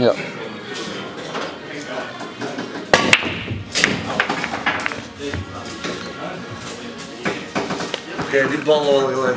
Yeah. Okay, die bal wel heel.